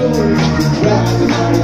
story. Ride my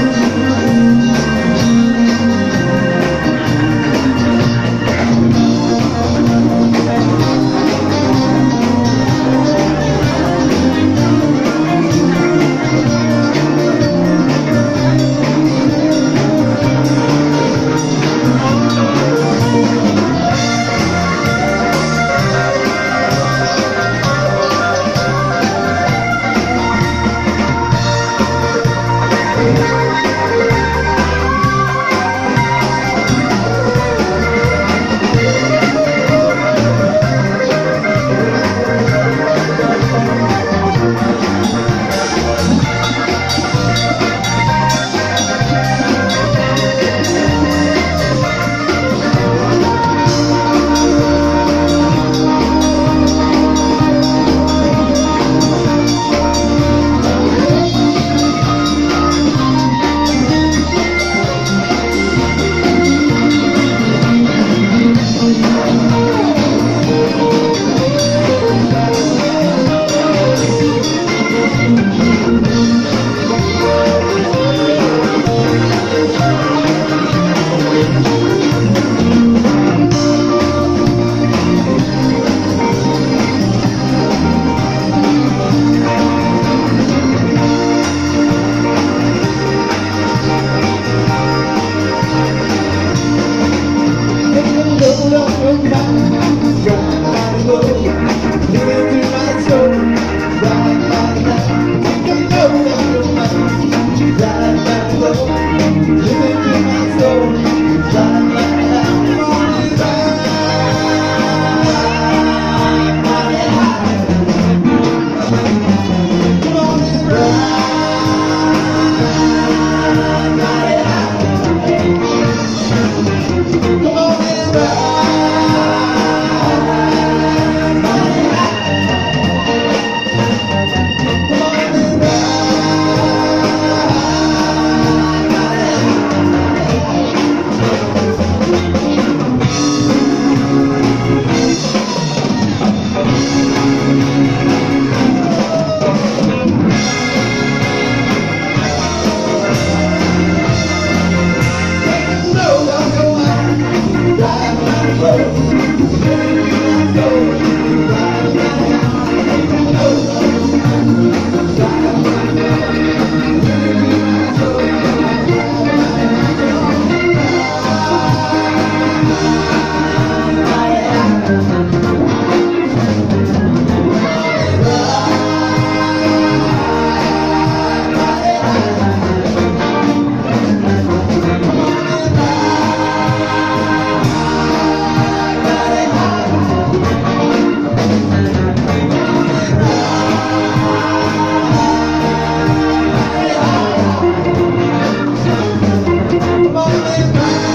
Come on Bye.